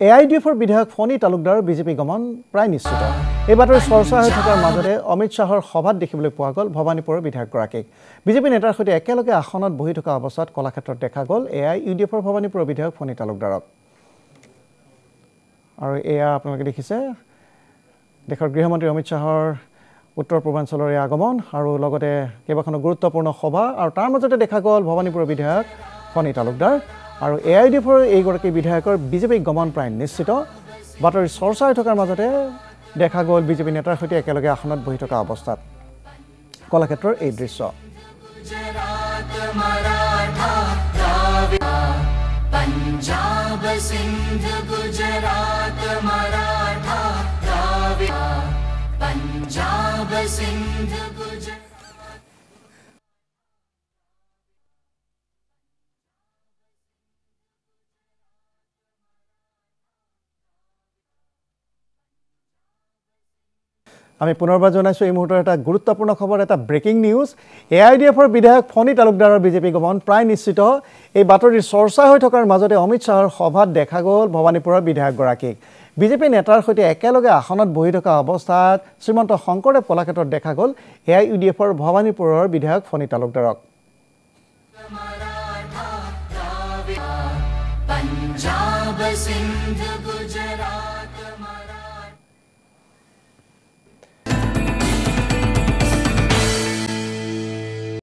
A I D এফৰ বিধায়ক ফণী Talukdar BJP গমন প্ৰায় নিশ্চিত। এই বাতৰি চৰ্চা হৈ থকাৰ মাজতে অমিত শ্বাহৰ সভাত দেখিবলৈ পোৱা গ'ল ভৱানীপুৰৰ বিধায়কগৰাকীক। বিজেপি নেতাৰ সৈতে একেলগে আসনত বহি থকা অৱস্থাত কলাক্ষেত্ৰত দেখা গ'ল এ আই ইউ ডি এফৰ ভৱানীপুৰৰ বিধায়ক ফণী তালুকদাৰক। আৰু এয়া আপোনালোকে দেখিছে দেশৰ গৃহমন্ত্ৰী অমিত শ্বাহৰ উত্তৰ পূৰ্বাঞ্চলৰ এই আগমন আৰু লগতে কেইবাখনো গুৰুত্বপূৰ্ণ সভা আৰু তাৰ মাজতে দেখা গ'ল ভৱানীপুৰৰ বিধায়ক ফণী তালুকদাৰ। আৰু এ আই ডি এফৰ এইগৰাকী বিধায়কৰ বিজেপিক গমন প্ৰায় নিশ্চিত বাতৰি চৰ্চা হৈ থকাৰ মাজতে দেখা গ'ল বিজেপি নেতাৰ সৈতে একেলগে আসনত বহি থকা অৱস্থাত কলাক্ষেত্ৰৰ এই দৃশ্য पंजाब सिंध गुजरात मराठा द्राविड पंजाब सिंध আমি পুনৰবাৰ জনাইছোঁ এই মুহূৰ্তৰ এটা গুৰুত্বপূৰ্ণ খবৰ এটা breaking news A I D এফৰ বিধায়ক ফণী তালুকদাৰৰ বিজেপি গমন প্ৰায় নিশ্চিত এই বাতৰিৰ চৰ্চা হৈ থকাৰ মাজতে অমিত শ্বাহৰ সভাত দেখা গ'ল ভৱানীপুৰৰ বিধায়কগৰাকীক বিজেপি নেতাৰ সৈতে একেলগে আসনত বহি থকা অৱস্থাত শ্ৰীমন্ত শংকৰদেৱ কলাক্ষেত্ৰত দেখা গ'ল এ আই ইউ ডি এফৰ ভৱানীপুৰৰ বিধায়ক ফণী তালুকদাৰক पंजाब सिंध गुजरात